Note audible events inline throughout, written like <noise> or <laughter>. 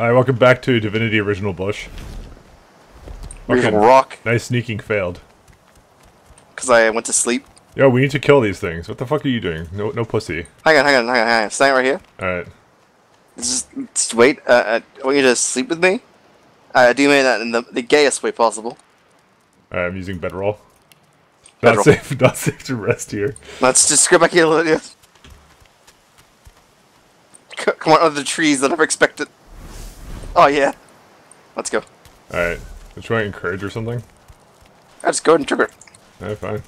Hi, welcome back to Divinity Original Bush. Here's Fucking rock, nice sneaking failed. because I went to sleep. Yo, we need to kill these things. What the fuck are you doing? No, no pussy. Hang on, hang on, hang on, hang on. Stand right here. All right. Just, just wait. Uh, uh, I want you to sleep with me. Uh, I do mean that in the, the gayest way possible. All right I'm using bedroll. Not safe. <laughs> Not safe to rest here. Let's just go back here a little bit. Come on, other trees that I never expected. Oh yeah. Let's go. All right. Let's try and encourage or something. Let's go ahead and trigger it. All right, fine.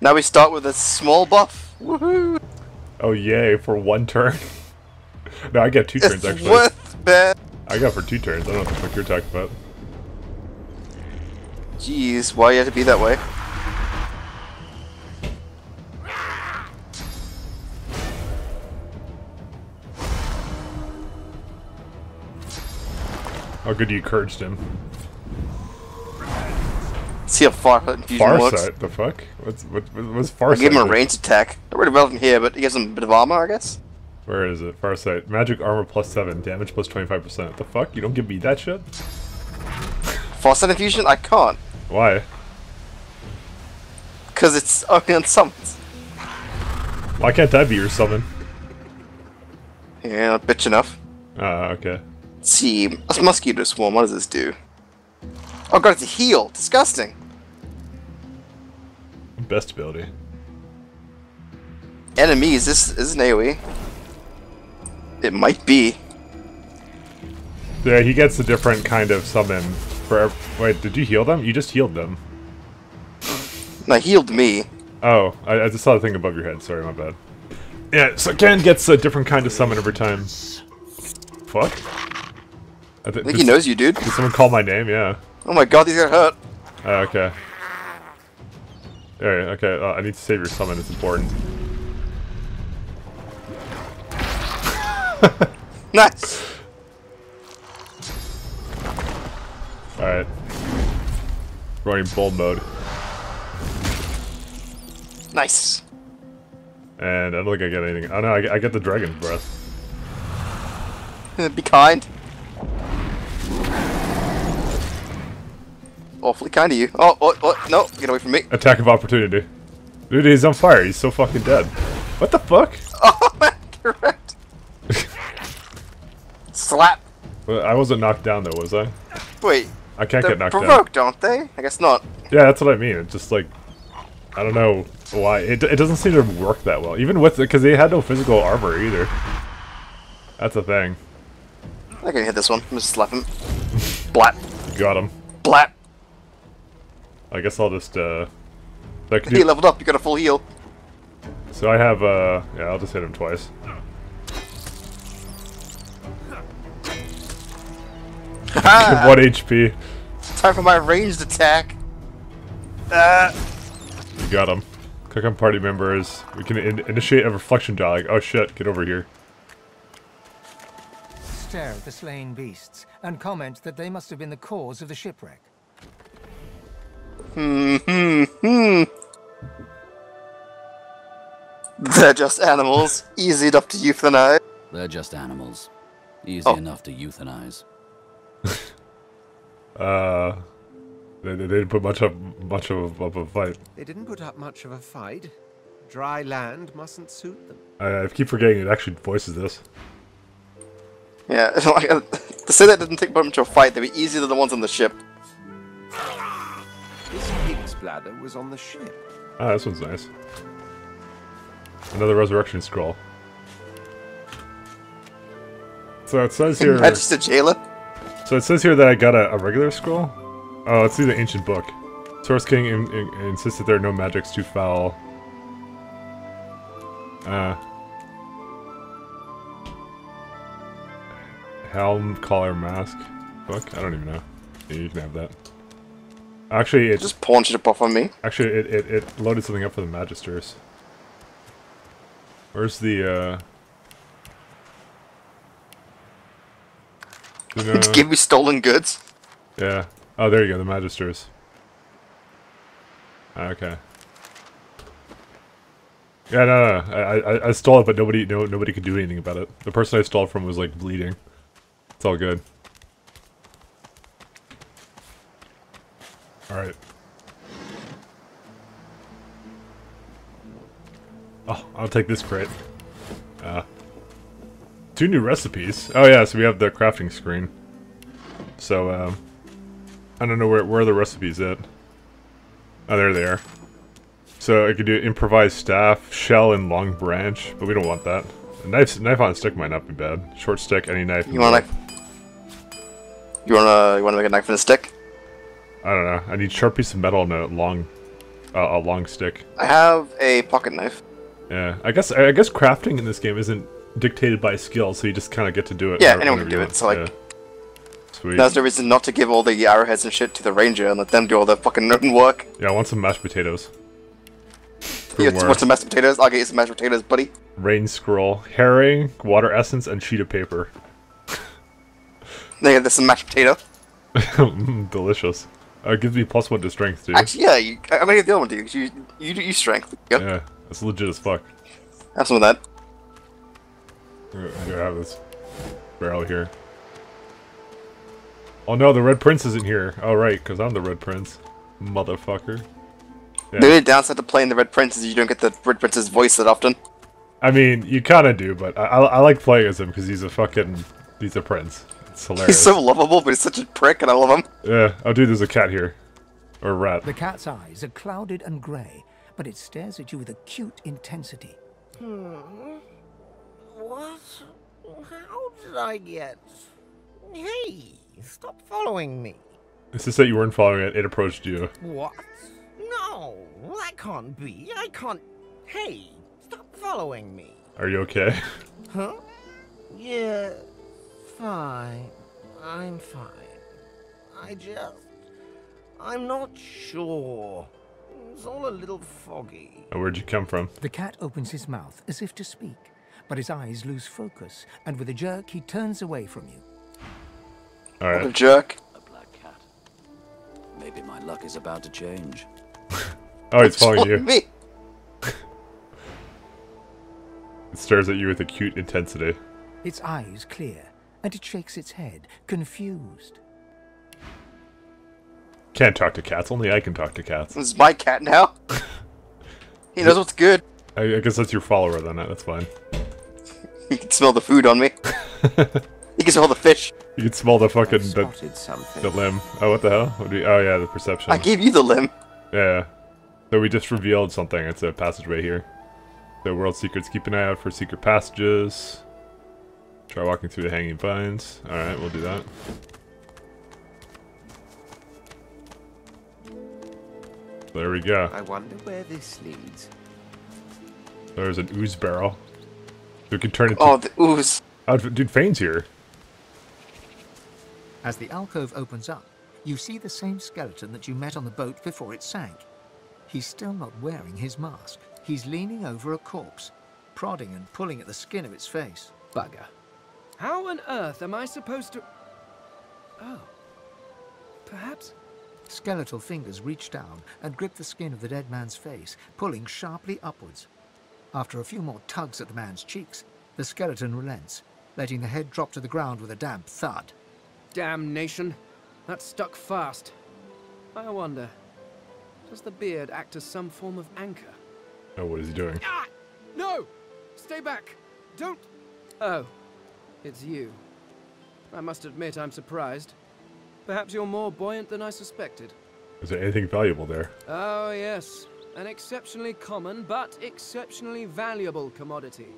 Now we start with a small buff. Woohoo! Oh yay for one turn. <laughs> no, I get two turns It's actually. worth man. I got for two turns. I don't know what the fuck you're talking about. Jeez, why you have to be that way? How good you encouraged him. See how far infusion works. Farsight. The fuck? What's what? What's I Farsight? gave him a do? ranged attack. Not really relevant here, but he gives him a bit of armor, I guess. Where is it? Farsight. Magic armor plus seven. Damage plus plus twenty five percent. The fuck? You don't give me that shit? Faucet infusion? I can't. Why? Because it's only on summons. Why can't that be your summon? Yeah, bitch enough. Ah, okay. Let's see. That's mosquito swarm. What does this do? Oh god, it's a heal. Disgusting. Best ability. Enemy, is this, is this an AoE? It might be. Yeah, he gets a different kind of summon for. Wait, did you heal them? You just healed them. No, healed me. Oh, I, I just saw the thing above your head. Sorry, my bad. Yeah, so Ken gets a different kind of summon every time. Fuck. I, th- I think he knows you, dude. Did someone call my name? Yeah. Oh my god, these got hurt. Oh, okay. Alright, okay, uh, I need to save your summon, it's important. <laughs> Nice. Alright. Running bull mode. Nice. And I don't think I get anything. Oh no, I get, I get the dragon's breath. Uh, <laughs> Be kind. Awfully kind of you. Oh, oh, oh, no, get away from me. Attack of opportunity. Dude, he's on fire, he's so fucking dead. What the fuck? <laughs> Oh, correct. <laughs> Slap. Well, I wasn't knocked down though, was I? Wait, I can't get knocked down. provoked, don't they? I guess not. Yeah, that's what I mean. It's just like, I don't know why. It, it doesn't seem to work that well. Even with, because they had no physical armor either. That's a thing. I can hit this one. I'm just slap him. Blat. Got him. Blat. I guess I'll just, uh... I can He do, leveled up. You got a full heal. so I have, uh... Yeah, I'll just hit him twice. Ha! <laughs> 1 HP. Time for my ranged attack. Uh, You got him. Click on party members. We can in initiate a reflection dialogue. Oh shit, get over here. Stare at the slain beasts and comment that they must have been the cause of the shipwreck. Hmm, hmm, hmm. They're just animals. Easy enough to euthanize. They're just animals. Easy Oh. enough to euthanize. <laughs> Uh... They, they didn't put much of much of, of a fight. They didn't put up much of a fight. Dry land mustn't suit them. I, I keep forgetting it actually voices this. Yeah, <laughs> like, uh, to say that didn't take much of a fight, they were easier than the ones on the ship. This pig's bladder was on the ship. Ah, this one's nice. Another resurrection scroll. So it says <laughs> here. Register jailer. So it says here that I got a, a regular scroll. Oh, let's see the ancient book. Source King in, in, insists that there are no magics too foul. Uh. Helm, collar, mask. Book? I don't even know. Yeah, you can have that. Actually, it Just pawn shit off on me. actually it, it, it loaded something up for the magisters. Where's the uh? <laughs> Give me stolen goods. yeah. Oh, there you go, the Magisters. Ah, Okay. Yeah, no, no, I, I, I stole it, but nobody, no, nobody could do anything about it. The person I stole from was like bleeding. It's all good. All right. Oh, I'll take this crate. Uh, two new recipes. Oh yeah, so we have the crafting screen. So um, I don't know where where the recipes at. Oh, there they are. So I could do improvised staff, shell, and long branch, but we don't want that. A knife, knife on stick might not be bad. Short stick, any knife. You want a knife? You wanna you wanna make a knife and a stick? I don't know. I need sharp piece of metal and a long, uh, a long stick. I have a pocket knife. Yeah, I guess I guess crafting in this game isn't dictated by skill, so you just kind of get to do it. Yeah, anyone can do it, want. so, like- Yeah. Sweet. There's no reason not to give all the arrowheads and shit to the ranger and let them do all the fucking work. Yeah, I want some mashed potatoes. <laughs> You want some mashed potatoes? I'll get you some mashed potatoes, buddy. Rain scroll, herring, water essence, and sheet of paper. There, there's some mashed potato. <laughs> Mm, Delicious. Uh, it gives me plus one to strength too. Actually, yeah, you, I- I'm gonna give the other one to you. You, you, you strength. Yep, Yeah, that's legit as fuck. have some of that. I have this barrel here. Oh no, the Red Prince isn't here. Oh right, because I'm the Red Prince. Motherfucker. Yeah. The only downside to playing the Red Prince is you don't get the Red Prince's voice that often. I mean, you kind of do, but I, I, I like playing as him because he's a fucking... He's a prince. It's hilarious. He's so lovable, but he's such a prick, and I love him. Yeah. Oh, dude, there's a cat here. Or a rat. The cat's eyes are clouded and grey, but it stares at you with acute intensity. Hmm. What? How did I get? Hey, stop following me. It's just that you weren't following it. It approached you. What? No, that can't be. I can't. Hey, stop following me. Are you okay? <laughs> Huh? Yeah, fine. I'm fine. I just. I'm not sure. It's all a little foggy. Oh, where'd you come from? The cat opens his mouth as if to speak, but his eyes lose focus, and with a jerk he turns away from you. What a jerk. A black cat. Maybe my luck is about to change. <laughs> Oh, it's following you. Me. <laughs> It stares at you with acute intensity. Its eyes clear, and it shakes its head, confused. Can't talk to cats. Only I can talk to cats. This is my cat now. <laughs> he knows what's good. I, I guess that's your follower then. That's fine. <laughs> He can smell the food on me. <laughs> he can smell the fish. You can smell the fucking the, Spotted something. the limb. Oh, what the hell? What do we, oh yeah, the perception. I gave you the limb. Yeah. So we just revealed something. It's a passageway here. The world secrets. Keep an eye out for secret passages. Try walking through the hanging vines. Alright, we'll do that. There we go. I wonder where this leads. There's an ooze barrel. We can turn it Oh, the ooze. Oh, dude, Fane's here. As the alcove opens up, you see the same skeleton that you met on the boat before it sank. He's still not wearing his mask. He's leaning over a corpse, prodding and pulling at the skin of its face. Bugger. How on earth am I supposed to... Oh. Perhaps... Skeletal fingers reach down and grip the skin of the dead man's face, pulling sharply upwards. After a few more tugs at the man's cheeks, the skeleton relents, letting the head drop to the ground with a damp thud. Damnation. That stuck fast. I wonder... Does the beard act as some form of anchor? Oh, what is he doing? Ah! No! Stay back! Don't... Oh. It's you. I must admit I'm surprised. Perhaps you're more buoyant than I suspected. Is there anything valuable there? Oh, yes. An exceptionally common, but exceptionally valuable commodity.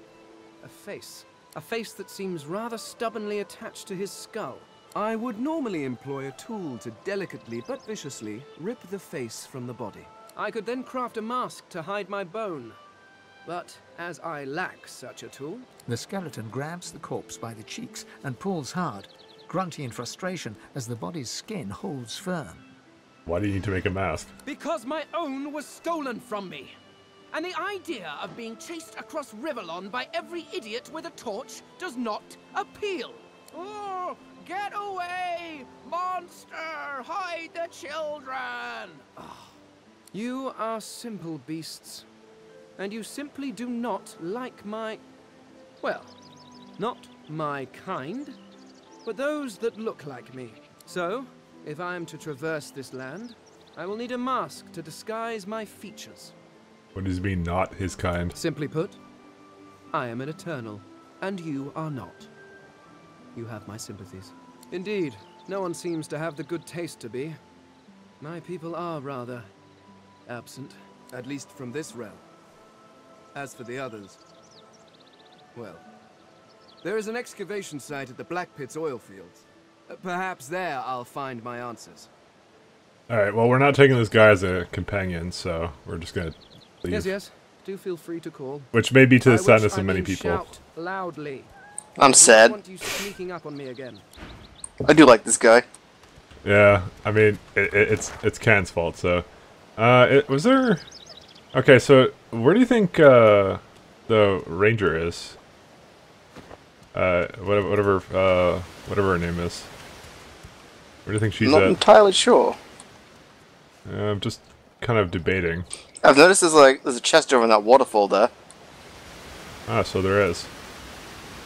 A face. A face that seems rather stubbornly attached to his skull. I would normally employ a tool to delicately but viciously rip the face from the body. I could then craft a mask to hide my bone. But as I lack such a tool, The skeleton grabs the corpse by the cheeks and pulls hard, grunting in frustration as the body's skin holds firm. Why do you need to make a mask? Because my own was stolen from me. And the idea of being chased across Rivellon by every idiot with a torch does not appeal. Oh, get away! Monster! Hide the children! Ah. You are simple beasts. And you simply do not like my. Well, not my kind, but those that look like me. So, if I am to traverse this land, I will need a mask to disguise my features. What does he mean, not his kind? Simply put, I am an Eternal, and you are not. You have my sympathies. Indeed, no one seems to have the good taste to be. My people are rather absent, at least from this realm. As for the others, well, there is an excavation site at the Black Pits oil fields. Uh, Perhaps there I'll find my answers. Alright, well, we're not taking this guy as a companion, so we're just gonna leave. Yes, yes. Do feel free to call. Which may be to By the which sadness I of many mean people. Shout loudly. I'm sad. want you sneaking up on me again. I do like this guy. Yeah, I mean, it, it, it's it's Can's fault, so... Uh, it, was there... Okay, so, where do you think, uh, the ranger is? Uh, whatever, whatever, uh, whatever her name is. Where do you think she's Not at? entirely sure. I'm just kind of debating. I've noticed there's like there's a chest over in that waterfall there. Ah, so there is.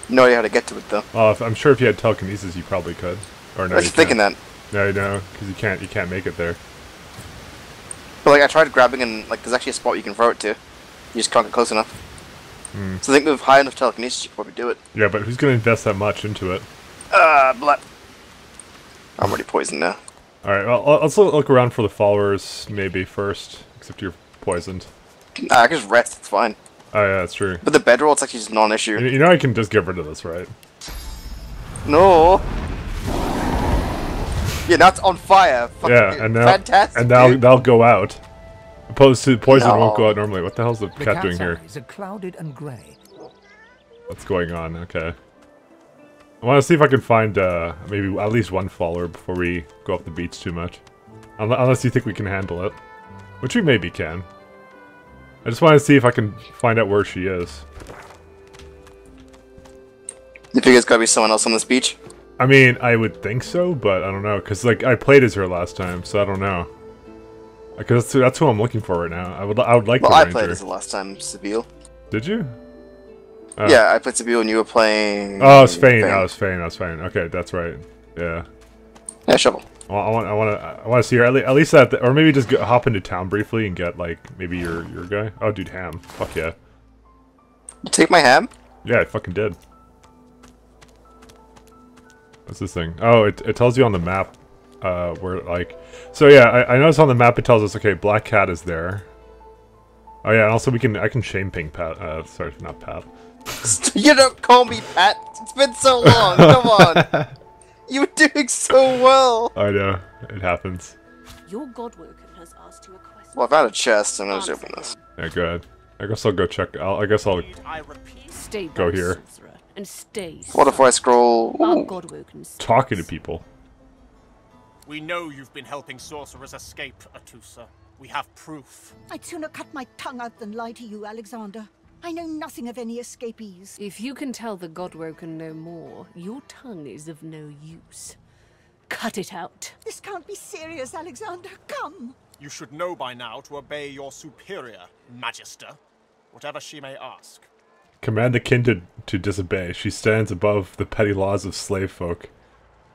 No idea how to get to it though. Well, if, I'm sure if you had telekinesis, you probably could. Or no, I was thinking can't. that. No, no, because you can't. You can't make it there. But like I tried grabbing and like there's actually a spot you can throw it to. You just can't get close enough. Hmm. So I think with high enough telekinesis you could probably do it. Yeah, but who's gonna invest that much into it? Ah, blood. I'm already poisoned now. All right. Well, let's look around for the followers maybe first. Except you're poisoned. Ah, I can just rest, it's fine. Oh yeah, that's true. But the bedroll, it's actually just non-issue. you know I can just get rid of this, right? No. <laughs> Yeah, now it's on fire. Fucking yeah, and now fantastic. and now dude. that'll go out. Opposed to poison won't go out normally. What the hell's the, The cat doing here? eyes are clouded and grey. What's going on? Okay. I want to see if I can find uh, maybe at least one follower before we go up the beach too much. Unless you think we can handle it. Which we maybe can. I just want to see if I can find out where she is. You think it's gotta be someone else on this beach? I mean, I would think so, but I don't know. Because, like, I played as her last time, so I don't know. Because that's, that's who I'm looking for right now. I would, I would like Well, the I ranger. played as the last time, Sebille. Did you? Oh. Yeah, I played Sebille and you were playing... Oh, it's Fane. Oh, it's Fane. I was Fane. Okay, that's right. Yeah. Yeah, Shovel. Well, I want, I want to, I want to see her at, le- at least at, the, or maybe just go, hop into town briefly and get like maybe your your guy. Oh, dude, Ham. Fuck yeah. You take my ham? Yeah, I fucking did. What's this thing? Oh, it, it tells you on the map, uh, where like, so yeah, I, I noticed on the map it tells us okay, Black Cat is there. Oh yeah, and also we can I can shame ping Pat. Uh, sorry, not Pat. <laughs> you don't call me Pat. It's been so long. Come on. <laughs> You were doing so well. I know it happens. Your Godwoken has asked you a question. Well, I found a chest. And I'm gonna open this. Yeah, go ahead. I guess I'll go check. I'll, I guess I'll. Stay Go back, here. Sorcerer, and stay. What if I scroll? Ooh. Talking to people. We know you've been helping sorcerers escape, Atusa. We have proof. I'd sooner cut my tongue out than lie to you, Alexander. I know nothing of any escapees. If you can tell the Godwoken no more, your tongue is of no use. Cut it out. This can't be serious, Alexander. Come. You should know by now to obey your superior, Magister, whatever she may ask. Command the kin to, to disobey. She stands above the petty laws of slave folk.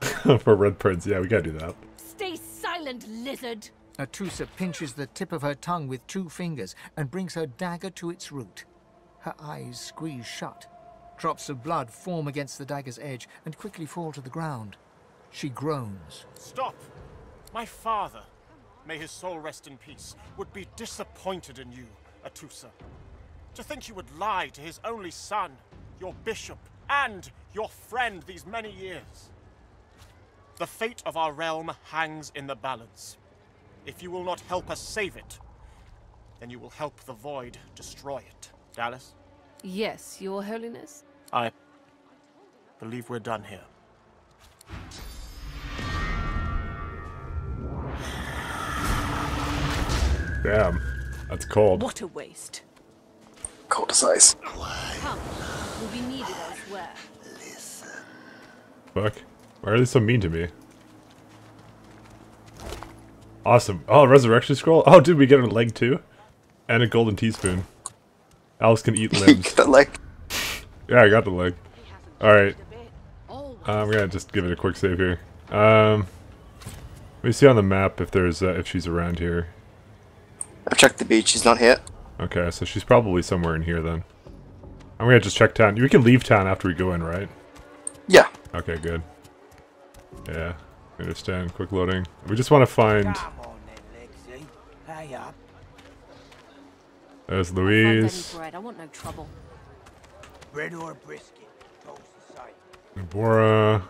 <laughs> For Red Prince, yeah, we gotta do that. Stay silent, lizard! Atusa pinches the tip of her tongue with two fingers and brings her dagger to its root. Her eyes squeeze shut. Drops of blood form against the dagger's edge and quickly fall to the ground. She groans. Stop! My father, may his soul rest in peace, would be disappointed in you, Atusa. To think you would lie to his only son, your bishop, and your friend these many years. The fate of our realm hangs in the balance. If you will not help us save it, then you will help the Void destroy it. Dallis, Yes, Your Holiness? I believe we're done here. Damn. That's cold. What a waste. Cold as ice. Will be needed elsewhere. Fuck. Why are they so mean to me? Awesome. Oh, resurrection scroll? Oh, did we get a leg too? And a golden teaspoon. Alice can eat <laughs> limbs. the leg. Yeah, I got the leg. Alright. I'm gonna just give it a quick save here. Um, let me see on the map if there's uh, if she's around here. I've checked the beach. She's not here. Okay, so she's probably somewhere in here then. I'm gonna just check town. We can leave town after we go in, right? Yeah. Okay, good. Yeah, I understand. Quick loading. We just want to find. Come on then, Lexi. Hurry up. There's Find any Louise. bread. I want no trouble. Bread or brisket. Both the same. Bora.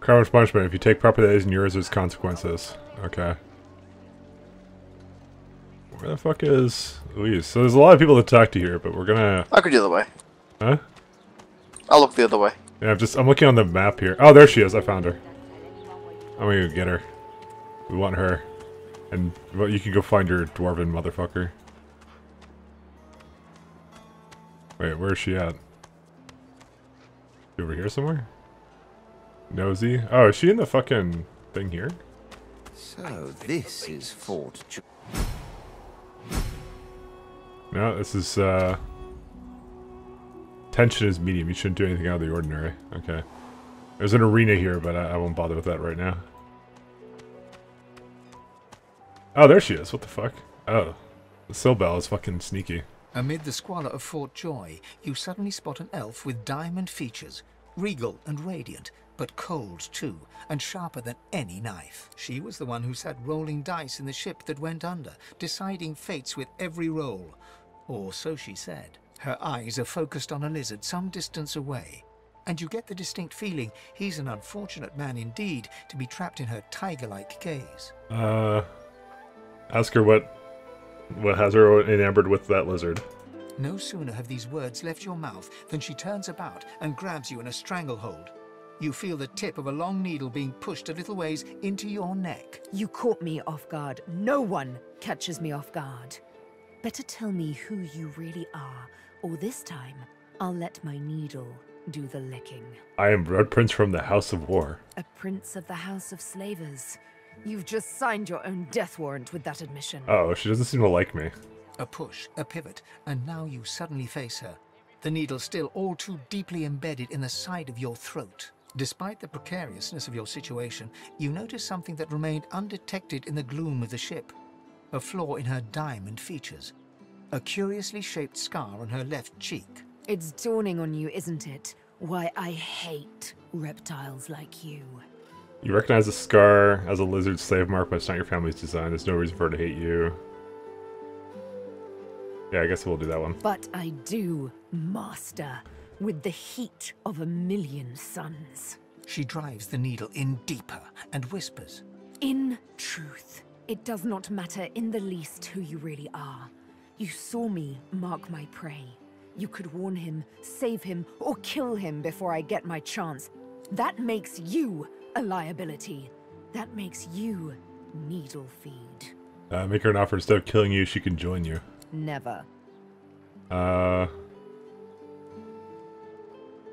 Carver's punishment. If you take property that isn't yours, there's consequences. Okay. Where the fuck is Louise? So there's a lot of people to talk to here, but we're gonna. I'll go the other way. Huh? I'll look the other way. Yeah, I'm just. I'm looking on the map here. Oh, there she is. I found her. I'm gonna go get her. We want her. And well, you can go find your dwarven motherfucker. Wait, where is she at? Over here somewhere? Nosy? Oh, is she in the fucking thing here? So this is Fort Ju- No, this is, uh... Tension is medium. You shouldn't do anything out of the ordinary. Okay. There's an arena here, but I, I won't bother with that right now. Oh, there she is. What the fuck? Oh. The Sebille is fucking sneaky. Amid the squalor of Fort Joy, you suddenly spot an elf with diamond features, regal and radiant, but cold too, and sharper than any knife. She was the one who sat rolling dice in the ship that went under, deciding fates with every roll. Or so she said. Her eyes are focused on a lizard some distance away, and you get the distinct feeling he's an unfortunate man indeed to be trapped in her tiger-like gaze. Uh... Ask her what... What has her enamored with that lizard. No sooner have these words left your mouth than she turns about and grabs you in a stranglehold. You feel the tip of a long needle being pushed a little ways into your neck. You caught me off guard. No one catches me off guard. Better tell me who you really are, or this time I'll let my needle do the licking. I am Red Prince from the House of War. A prince of the House of Slavers. You've just signed your own death warrant with that admission. Oh, she doesn't seem to like me. A push, a pivot, and now you suddenly face her. The needle still all too deeply embedded in the side of your throat. Despite the precariousness of your situation, you notice something that remained undetected in the gloom of the ship. A flaw in her diamond features. A curiously shaped scar on her left cheek. It's dawning on you, isn't it? Why I hate reptiles like you. You recognize the scar as a lizard slave mark, but it's not your family's design. There's no reason for her to hate you. Yeah, I guess we'll do that one. But I do, Master, with the heat of a million suns. She drives the needle in deeper and whispers. In truth, it does not matter in the least who you really are. You saw me mark my prey. You could warn him, save him, or kill him before I get my chance. That makes you a liability. That makes you needle feed. Uh, make her an offer instead of killing you, she can join you. Never. Uh,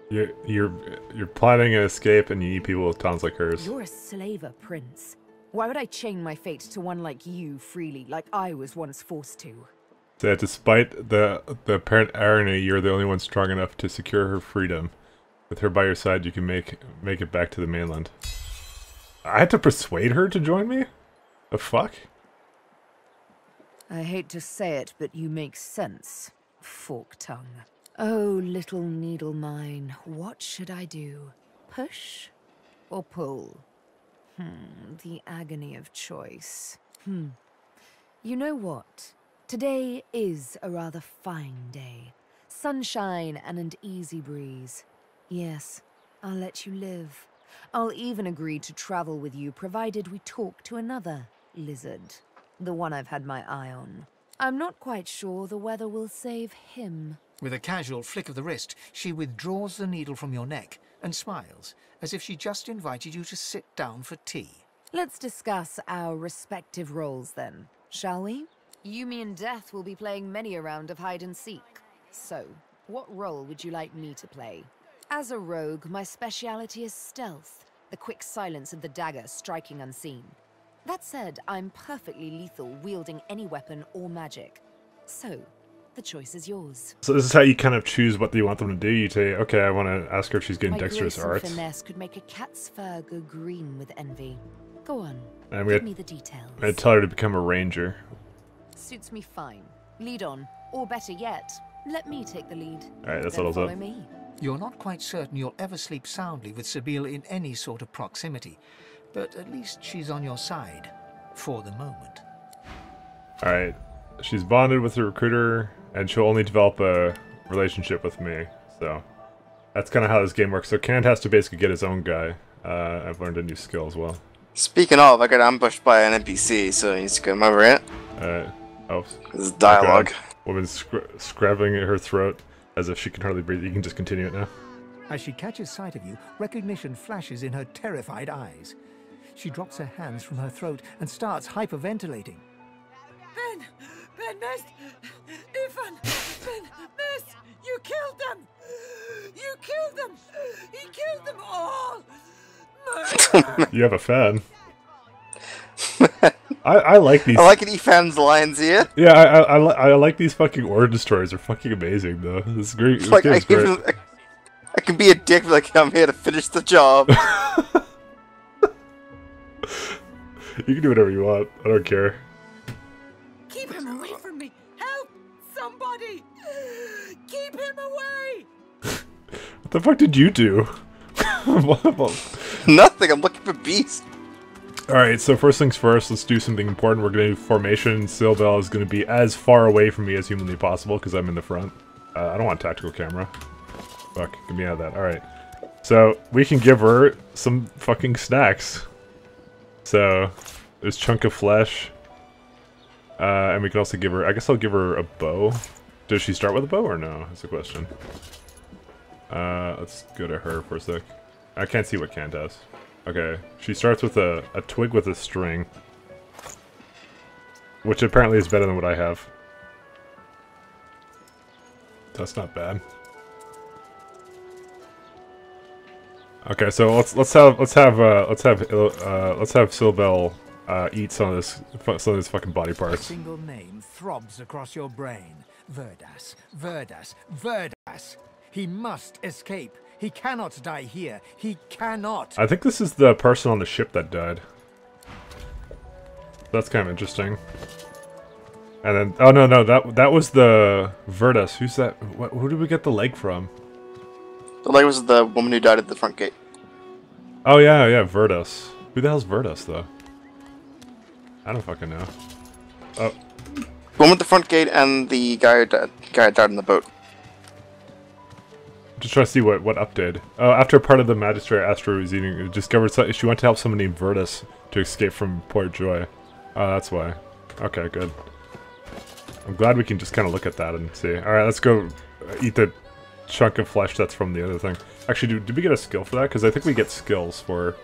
you're you're you're planning an escape, and you need people with towns like hers. You're a slaver, Prince. Why would I chain my fate to one like you freely, like I was once forced to? That despite the the apparent irony, you're the only one strong enough to secure her freedom. With her by your side, you can make make it back to the mainland. I had to persuade her to join me. The fuck? I hate to say it, but you make sense, fork tongue. Oh, little needle mine, what should I do? Push or pull? Hmm, the agony of choice. Hmm. You know what? Today is a rather fine day. Sunshine and an easy breeze. Yes, I'll let you live. I'll even agree to travel with you provided we talk to another lizard. The one I've had my eye on. I'm not quite sure the weather will save him. With a casual flick of the wrist, she withdraws the needle from your neck and smiles, as if she just invited you to sit down for tea. Let's discuss our respective roles then, shall we? You, me, and Death will be playing many a round of hide and seek. So, what role would you like me to play? As a rogue, my speciality is stealth, the quick silence of the dagger striking unseen. That said, I'm perfectly lethal wielding any weapon or magic. So, The choice is yours. So this is how you kind of choose what you want them to do. You say, okay, I want to ask her if she's getting My dexterous grace and arts, finesse could make a cat's fur go green with envy. Go on. and we Give had, me the details. I tell her to become a ranger. Suits me fine. Lead on. Or better yet, let me take the lead. All right, that's then what I'll follow do. me. You're not quite certain you'll ever sleep soundly with Sebille in any sort of proximity, but at least she's on your side. For the moment. All right, she's bonded with the recruiter, and she'll only develop a relationship with me. So that's kind of how this game works. So Kant has to basically get his own guy. Uh, I've learned a new skill as well. Speaking of, I got ambushed by an NPC, so you just gotta remember it. Uh, oh, This is dialogue. okay. Woman scr- scrabbling at her throat as if she can hardly breathe. You can just continue it now. As she catches sight of you, recognition flashes in her terrified eyes. She drops her hands from her throat and starts hyperventilating. Ben! Ben, miss! Ifan! Ben, miss! You killed them! You killed them! He killed them all! Murder! <laughs> You have a fan. <laughs> I, I like these. I like it. Ifan's lines here. Yeah, I, I, I, li- I like these fucking order destroyers. They're fucking amazing, though. This is great. This Like I, great. even, I, I can be a dick, but like I'm here to finish the job. <laughs> You can do whatever you want. I don't care. Keep him away from me! Help! Somebody! Keep him away! <laughs> What the fuck did you do? <laughs> Nothing. I'm looking for Beast. All right, so first things first, let's do something important. We're going to do formation. Sebille is going to be as far away from me as humanly possible because I'm in the front. Uh, I don't want tactical camera. Fuck, get me out of that. All right. So we can give her some fucking snacks. So there's chunk of flesh. Uh, and we can also give her, I guess I'll give her a bow. Does she start with a bow or no? That's the question. Uh, let's go to her for a sec. I can't see what Kant does. Okay, she starts with a, a twig with a string. Which apparently is better than what I have. That's not bad. Okay, so let's let's have let's have uh, let's have uh, let's have Sebille uh, eat some of this some of his fucking body A parts. single name throbs across your brain. Verdas, Verdas, Verdas. He must escape. He cannot die here. He cannot. I think this is the person on the ship that died. That's kind of interesting. And then, oh no, no, that that was the Verdas. Who's that? What, who did we get the leg from? The leg was the woman who died at the front gate. Oh yeah, yeah, Verdas. Who the hell's Verdas though? I don't fucking know. Oh, One with the front gate and the guy who died, guy who died in the boat. just trying to see what what update. Oh, after part of the magistrate Astro was eating, uh, discovered so- she went to help someone named Verdas to escape from Fort Joy. Oh, that's why. Okay, good. I'm glad we can just kind of look at that and see. All right, let's go uh, eat the chunk of flesh that's from the other thing. Actually, do, did we get a skill for that? Because I think we get skills for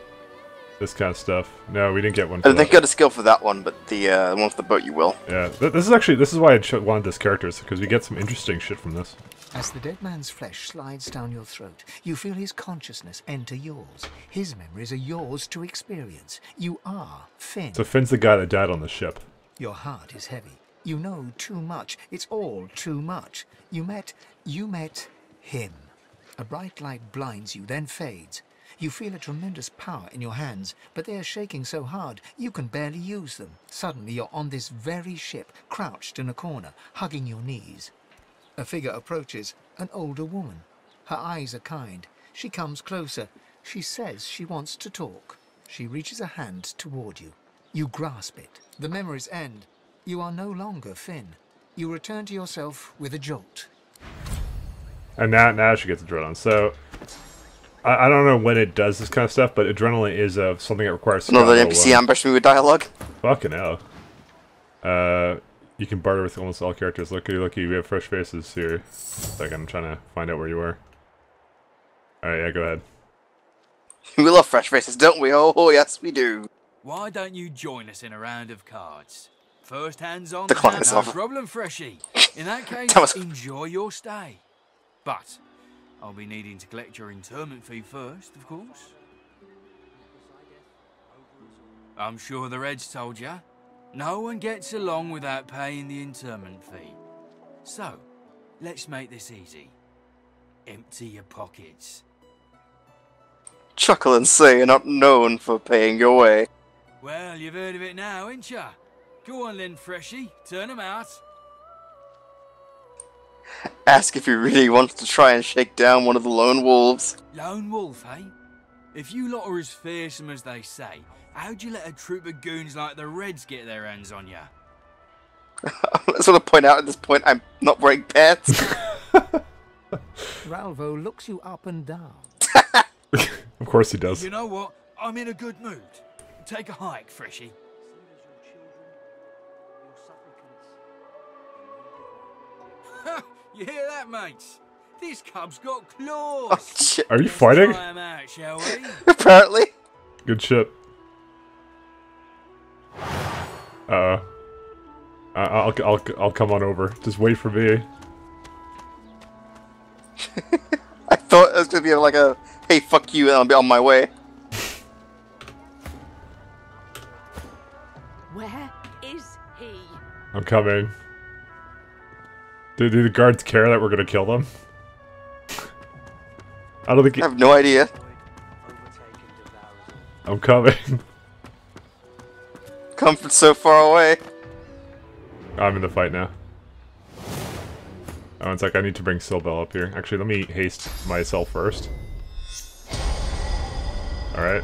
this kind of stuff. No, we didn't get one. I For don't think that. you got a skill for that one, but the uh, the one with the boat you will. Yeah, th this is actually this is why I wanted this character because we get some interesting shit from this. As the dead man's flesh slides down your throat, you feel his consciousness enter yours. His memories are yours to experience. You are Finn. So Finn's the guy that died on the ship. Your heart is heavy. You know too much. It's all too much. You met, you met him. A bright light blinds you, then fades. You feel a tremendous power in your hands, but they are shaking so hard you can barely use them. Suddenly you're on this very ship, crouched in a corner, hugging your knees. A figure approaches, an older woman. Her eyes are kind. She comes closer. She says she wants to talk. She reaches a hand toward you. You grasp it. The memories end. You are no longer Finn. You return to yourself with a jolt. And now, now she gets adrenaline. So I, I don't know when it does this kind of stuff, but adrenaline is uh, something that requires. Another NPC Little, uh, ambushed me with dialogue. Fucking hell. Uh, you can barter with almost all characters. Looky, looky, we have fresh faces here. Second, I'm trying to find out where you are. All right, yeah, go ahead. <laughs> We love fresh faces, don't we? Oh, yes, we do. Why don't you join us in a round of cards? First hands on, the Decline no myself. problem, Freshie. In that <laughs> case, enjoy your stay. But I'll be needing to collect your interment fee first, of course. I'm sure the Reds told ya. No one gets along without paying the interment fee. So, let's make this easy. Empty your pockets. Chuckle and say you're not known for paying your way. Well, you've heard of it now, ain't ya? Go on then, Freshie. Turn 'em out. Ask if he really wants to try and shake down one of the lone wolves. Lone wolf, eh? If you lot are as fearsome as they say, how'd you let a troop of goons like the Reds get their hands on you? <laughs> I just want to point out at this point I'm not wearing pants. <laughs> Ralvo looks you up and down. <laughs> Of course he does. You know what? I'm in a good mood. Take a hike, Freshie. You hear that, mates? This cub's got claws. oh, shit. Are you fighting? Out, shall we? <laughs> Apparently. Good shit. Uh, I- I'll I'll I'll come on over. Just wait for me. <laughs> I thought it was going to be like a, hey, fuck you, and I'll be on my way. Where is he? I'm coming. Do, do the guards care that we're gonna kill them? I don't think. I have no idea. I'm coming. <laughs> Come from so far away. I'm in the fight now. Oh, it's like I need to bring Sebille up here. Actually, let me haste myself first. Alright.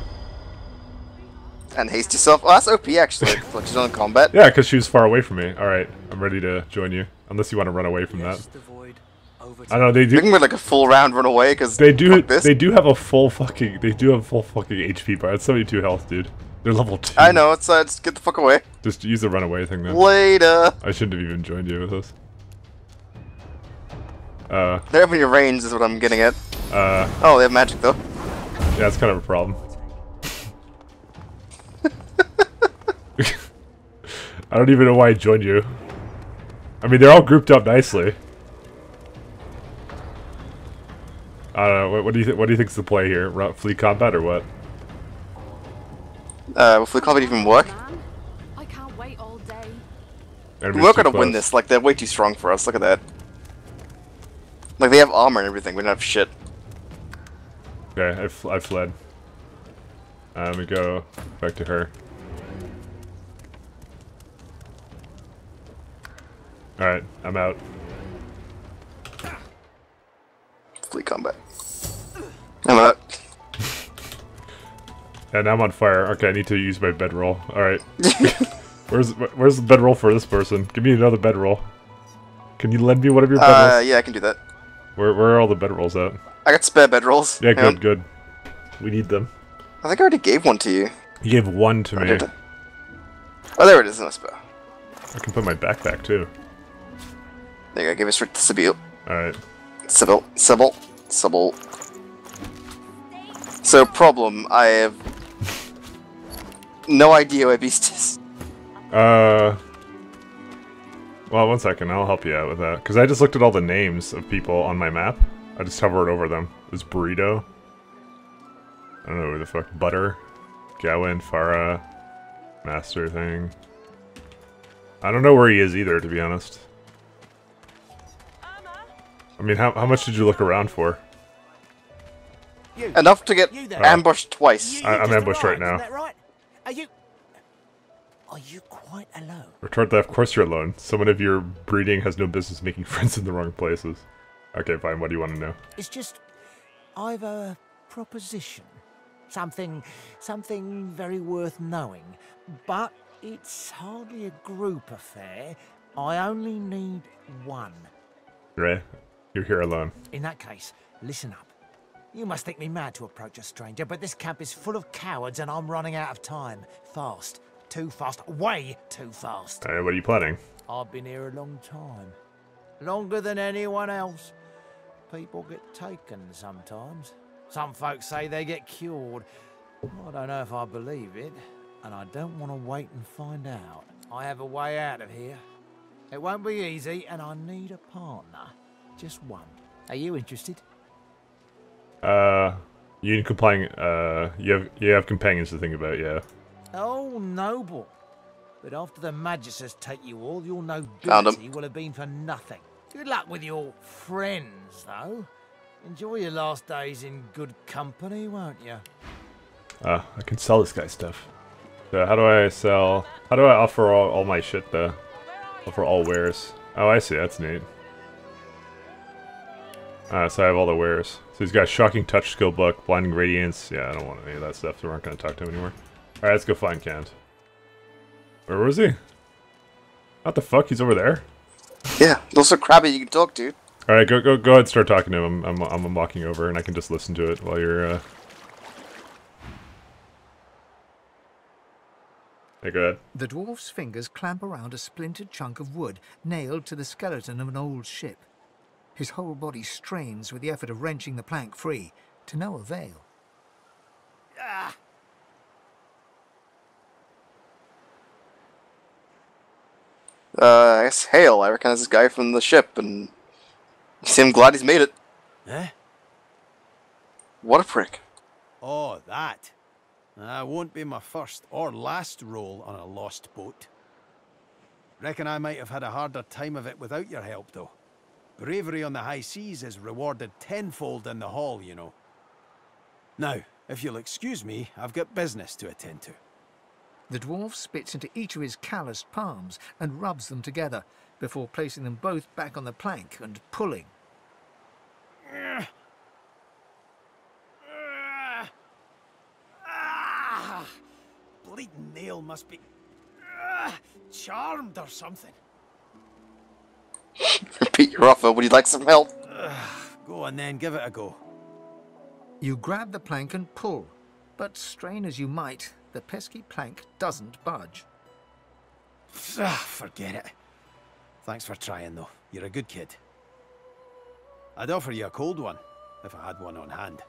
And haste yourself. Oh, that's OP actually. <laughs> she's on combat. Yeah, because she was far away from me. Alright, I'm ready to join you. Unless you want to run away from that. I don't know, they We can do... go like a full round run away because They do this. they do have a full fucking... They do have full fucking HP bar. It's 72 health, dude. They're level 2. I know. It's uh, just get the fuck away. Just use the runaway thing then. Later. I shouldn't have even joined you with this. Uh, They're up in your range is what I'm getting at. uh, Oh, they have magic though. yeah, it's kind of a problem. <laughs> <laughs> I don't even know why I joined you. I mean, they're all grouped up nicely. I don't know. What, what do you think? What do you think's the play here? Ru- Fleet combat or what? Uh, will Fleet Combat even work? Man, I can't wait all day. Enemies We're not gonna win this. Like they're way too strong for us. Look at that. Like they have armor and everything. We don't have shit. Okay, I, fl I fled. Uh, let me go back to her. Alright, I'm out. Fleet Combat. I'm out. <laughs> And I'm on fire. Okay, I need to use my bedroll. Alright. <laughs> where's where's the bedroll for this person? Give me another bedroll. Can you lend me one of your bedrolls? Uh, yeah, I can do that. Where, where are all the bedrolls at? I got spare bedrolls. Yeah, Hang on. good, good. We need them. I think I already gave one to you. You gave one to I me. did. Oh, there it is in a spare. I can put my backpack too. There you go. Give straight to Sebille. Alright. Sebille. Sebille. Sebille. So, problem. I have no idea where Beast is. Uh. Well, one second. I'll help you out with that. Because I just looked at all the names of people on my map. I just hovered over them. There's Burrito. I don't know who the fuck. Butter. Gawain, Farah. Master thing. I don't know where he is either, to be honest. I mean, how, how much did you look around for? Enough to get You there. ambushed twice. I, I'm ambushed right now. right? Are you... Are you quite alone? Retort that, of course you're alone. Someone of your breeding has no business making <laughs> friends in the wrong places. Okay, fine. What do you want to know? It's just... I've a proposition. Something... Something very worth knowing. But it's hardly a group affair. I only need one. Ray, you're here alone. In that case, listen up. You must think me mad to approach a stranger, but this camp is full of cowards and I'm running out of time. Fast. Too fast. Way too fast. Alright, what are you planning? I've been here a long time. Longer than anyone else. People get taken sometimes. Some folks say they get cured. I don't know if I believe it, and I don't want to wait and find out. I have a way out of here. It won't be easy, and I need a partner. Just one. Are you interested? Uh, you complying, uh, you have, you have companions to think about, yeah. Oh, noble. But after the Magisters take you all, your Found 'em. nobility will have been for nothing. Good luck with your friends, though. Enjoy your last days in good company, won't you? Uh, I can sell this guy stuff. So how do I sell... How do I offer all, all my shit, though? Offer all wares. Oh, I see. That's neat. Uh, so I have all the wares. So he's got Shocking Touch Skill Book, Blinding Radiance. Yeah, I don't want any of that stuff, so we're not going to talk to him anymore. Alright, let's go find Cant. Where was he? What the fuck? He's over there? Yeah, those are crabby you can talk to. Alright, go go go ahead and start talking to him. I'm, I'm, I'm walking over and I can just listen to it while you're, uh... Hey, go ahead. The dwarf's fingers clamp around a splintered chunk of wood nailed to the skeleton of an old ship. His whole body strains with the effort of wrenching the plank free, to no avail. Ah! Uh, I guess Hale. I recognize this guy from the ship, and you seem glad he's made it. Eh? What a prick. Oh, that. That won't be my first or last roll on a lost boat. Reckon I might have had a harder time of it without your help, though. Bravery on the high seas is rewarded tenfold in the hall, you know. Now, if you'll excuse me, I've got business to attend to. The dwarf spits into each of his calloused palms and rubs them together, before placing them both back on the plank and pulling. Ah! Bleeding nail must be ah, charmed or something. <laughs> Repeat your offer. Would you like some help? Go on then, give it a go. You grab the plank and pull, but strain as you might, the pesky plank doesn't budge. Ah, forget it. Thanks for trying, though. You're a good kid. I'd offer you a cold one, if I had one on hand.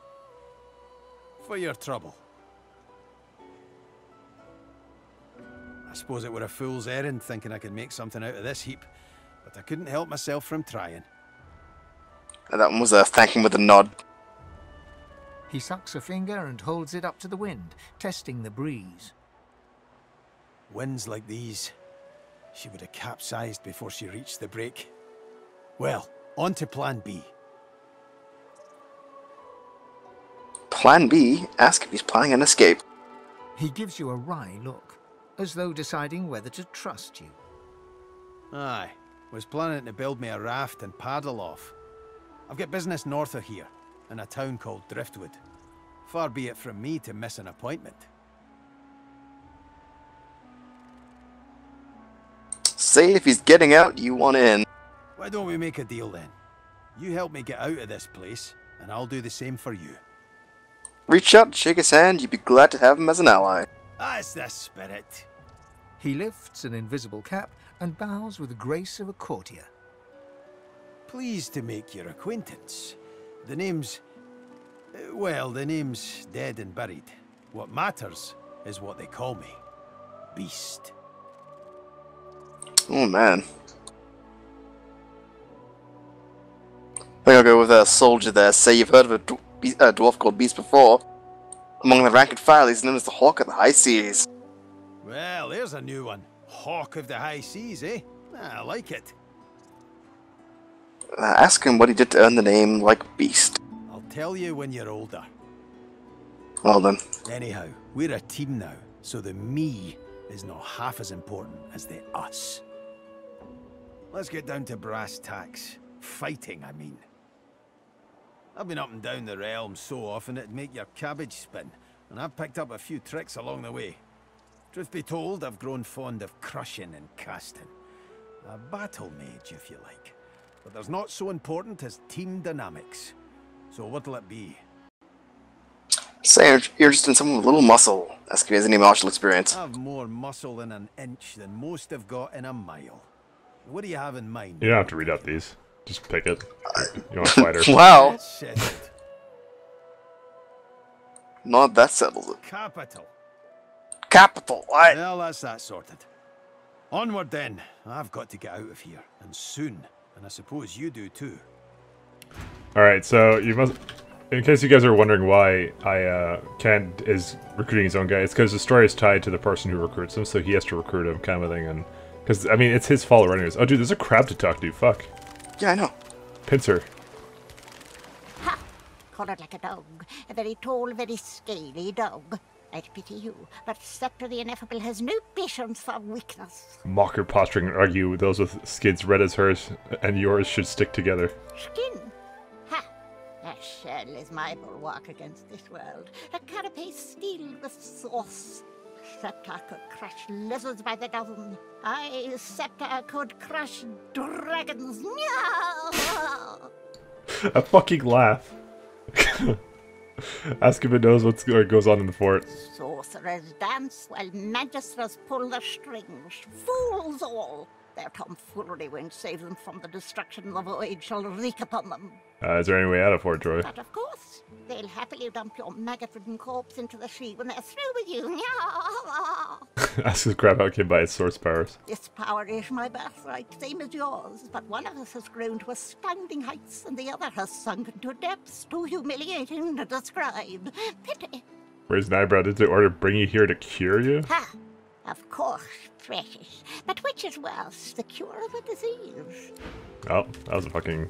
For your trouble. I suppose it were a fool's errand thinking I could make something out of this heap, but I couldn't help myself from trying. And that one was uh, a thanking with a nod. He sucks a finger and holds it up to the wind, testing the breeze. Winds like these, she would have capsized before she reached the break. Well, on to plan B. Plan B, ask if he's planning an escape. He gives you a wry look, as though deciding whether to trust you. Aye, was planning to build me a raft and paddle off. I've got business north of here, in a town called Driftwood. Far be it from me to miss an appointment. Say if he's getting out, you want in. Why don't we make a deal then? You help me get out of this place, and I'll do the same for you. Reach out, shake his hand, you'd be glad to have him as an ally. That's the spirit. He lifts an invisible cap and bows with the grace of a courtier. Pleased to make your acquaintance. The name's... Well, the name's dead and buried. What matters is what they call me. Beast. Oh man. I think I'll go with a soldier there. Say you've heard of a, dw- be- a dwarf called Beast before. Among the rank and file, he's known as the Hawk of the High Seas. Well, there's a new one. Hawk of the high seas, eh? Ah, I like it. Uh, ask him what he did to earn the name like Beast. I'll tell you when you're older. Well then. Anyhow, we're a team now, so the me is not half as important as the us. Let's get down to brass tacks. Fighting, I mean. I've been up and down the realm so often it'd make your cabbage spin, and I've picked up a few tricks along the way. Truth be told, I've grown fond of crushing and casting. A battle mage, if you like. But there's not so important as team dynamics. So what'll it be? Say you're you're interested in someone with little muscle. That's if he any martial experience. I've more muscle in an inch than most have got in a mile. What do you have in mind? You don't have to read out these. Just pick it. You want a <laughs> fighter. wow. Let's. Not that settles it. Capital. Capital. I... Well, that's that sorted. Onward then. I've got to get out of here, and soon. And I suppose you do too. Alright, so you must... In case you guys are wondering why I, uh, Kent is recruiting his own guy, it's because the story is tied to the person who recruits him, so he has to recruit him, kind of a thing, and... Because, I mean, it's his fault anyways. Oh, dude, there's a crab to talk to, fuck. Yeah, I know. Pincer. Ha! Collared like a dog. A very tall, very scaly dog. I pity you, but Scepter the Ineffable has no patience for weakness. Mocker posturing and argue those with skins red as hers and yours should stick together. Skin? Ha! A shell is my bulwark against this world. A carapace steel with sauce. Scepter could crush lizards by the dozen. I, Scepter, could crush dragons. <laughs> A fucking laugh. <laughs> <laughs> Ask if it knows what's what goes on in the fort. Sorcerers dance while magisters pull the strings. Fools all! Their tomfoolery won't save them from the destruction the void shall wreak upon them. Uh, is there any way out of Fort Joy? But of course, they'll happily dump your maggot-ridden corpse into the sea when they're through with you. <laughs> Ask if Crabout can by its source powers. This power is my birthright, same as yours, but one of us has grown to astounding heights and the other has sunk to depths too humiliating to describe. Pity. Raise an eyebrow. Did the order bring you here to cure you? Ha! Of course, precious. But which is worse, the cure of the disease? Oh, that was a fucking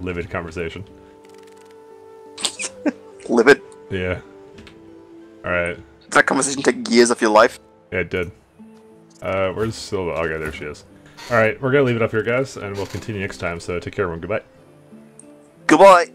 livid conversation. Livid. Yeah. Alright. Did that conversation take years of your life? Yeah, it did. Uh, where's Silva? Okay, there she is. Alright, we're gonna leave it up here, guys, and we'll continue next time, so take care, everyone. Goodbye. Goodbye.